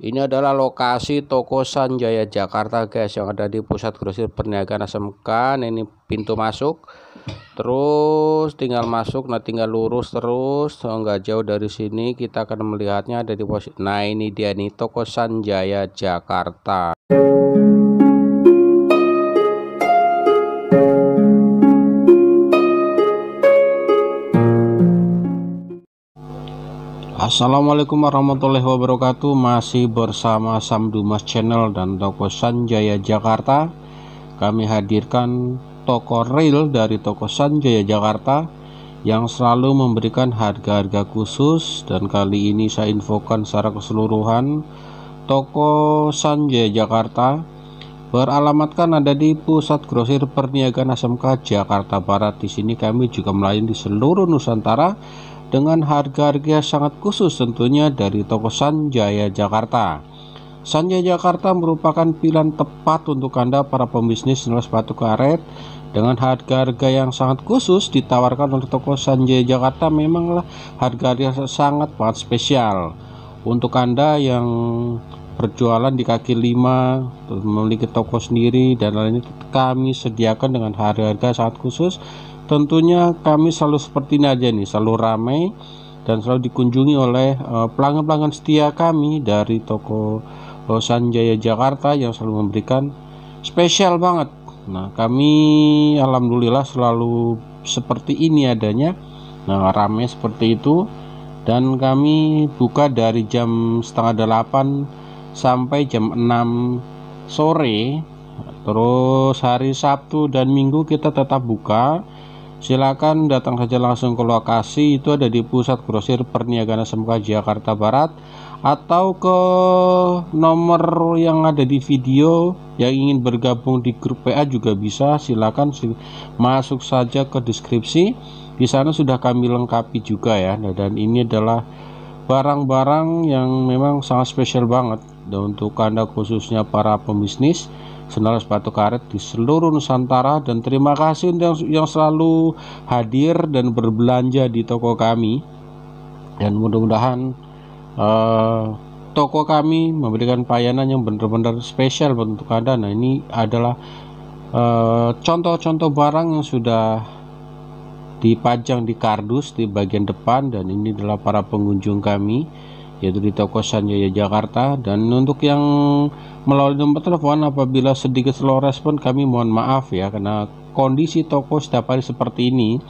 Ini adalah lokasi toko Sanjaya Jakarta guys yang ada di pusat grosir perniagaan SMK. Nah, ini pintu masuk. Terus tinggal masuk, nah tinggal lurus terus. Enggak jauh dari sini kita akan melihatnya ada di posisi. Nah, ini dia nih toko Sanjaya Jakarta. Assalamualaikum warahmatullahi wabarakatuh. Masih bersama Sam Dumas Channel dan toko Sanjaya Jakarta. Kami hadirkan toko real dari toko Sanjaya Jakarta Yang selalu memberikan harga-harga khusus. Dan kali ini saya infokan secara keseluruhan Toko Sanjaya Jakarta Beralamatkan ada di Pusat Grosir Perniagaan SMK Jakarta Barat. Di sini kami juga melayani di seluruh Nusantara dengan harga-harga sangat khusus tentunya dari toko Sanjaya Jakarta. Sanjaya Jakarta merupakan pilihan tepat untuk Anda para pembisnis sandal sepatu karet dengan harga-harga yang sangat khusus ditawarkan oleh toko Sanjaya Jakarta memanglah harga-harga sangat sangat spesial untuk Anda yang berjualan di kaki lima memiliki toko sendiri dan lainnya kami sediakan dengan harga-harga sangat khusus. Tentunya kami selalu seperti ini aja nih selalu ramai dan selalu dikunjungi oleh eh, pelanggan-pelanggan setia kami dari toko uh, Sanjaya Jakarta yang selalu memberikan spesial banget. Nah kami alhamdulillah selalu seperti ini adanya. Nah ramai seperti itu. Dan kami buka dari jam setengah delapan sampai jam 6 sore. Terus hari Sabtu dan Minggu kita tetap buka. Silakan datang saja langsung ke lokasi. Itu ada di pusat grosir perniagaan SMK Jakarta Barat. Atau ke nomor yang ada di video yang ingin bergabung di grup PA juga bisa. Silakan masuk saja ke deskripsi. Di sana sudah kami lengkapi juga ya. Dan ini adalah barang-barang yang memang sangat spesial banget dan untuk anda khususnya para pembisnis sendal sepatu karet di seluruh Nusantara dan terima kasih yang, yang selalu hadir dan berbelanja di toko kami. Dan mudah-mudahan uh, toko kami memberikan pelayanan yang benar-benar spesial untuk Anda. Nah ini adalah eh, contoh-contoh uh, barang yang sudah dipajang di kardus di bagian depan dan ini adalah para pengunjung kami yaitu di toko Sanjaya Jakarta. Dan untuk yang melalui nomor telepon apabila sedikit slow respon kami mohon maaf ya karena kondisi toko setiap hari seperti ini.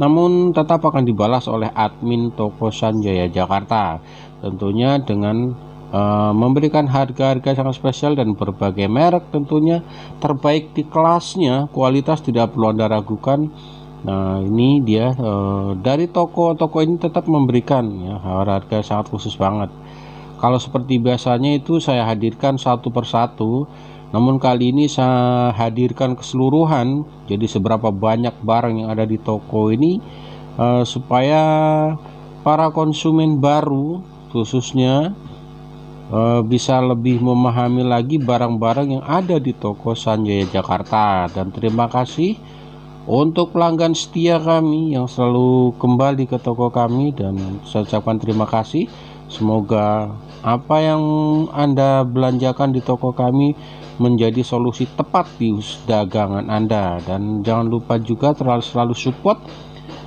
Namun tetap akan dibalas oleh admin toko Sanjaya Jakarta. Tentunya dengan uh, memberikan harga-harga sangat spesial dan berbagai merek tentunya terbaik di kelasnya. Kualitas tidak perlu anda ragukan Nah ini dia e, dari toko-toko ini tetap memberikan ya harga sangat khusus banget. Kalau seperti biasanya itu saya hadirkan satu persatu, namun kali ini saya hadirkan keseluruhan. Jadi seberapa banyak barang yang ada di toko ini e, supaya para konsumen baru khususnya e, bisa lebih memahami lagi barang-barang yang ada di toko Sanjaya Jakarta. Dan terima kasih untuk pelanggan setia kami yang selalu kembali ke toko kami dan saya ucapkan terima kasih semoga apa yang anda belanjakan di toko kami menjadi solusi tepat di dagangan anda. Dan jangan lupa juga terlalu selalu support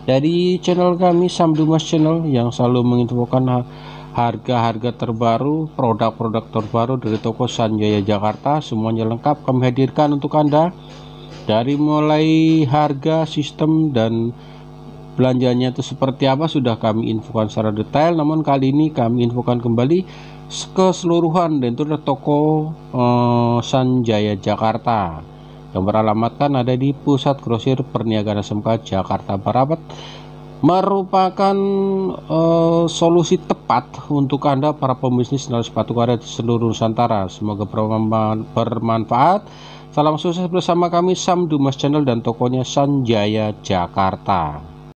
dari channel kami Sam Dumas Channel yang selalu menginfokan harga-harga terbaru, produk-produk terbaru dari toko Sanjaya Jakarta. Semuanya lengkap kami hadirkan untuk Anda dari mulai harga sistem dan belanjanya itu seperti apa sudah kami infokan secara detail namun kali ini kami infokan kembali keseluruhan dan itu adalah toko eh, Sanjaya Jakarta yang beralamatkan ada di pusat grosir perniagaan SMK Jakarta Barat merupakan uh, solusi tepat untuk Anda para pembisnis sandal sepatu karet seluruh Nusantara. Semoga bermanfaat. Salam sukses bersama kami Sam Dumas Channel dan tokonya Sanjaya Jakarta.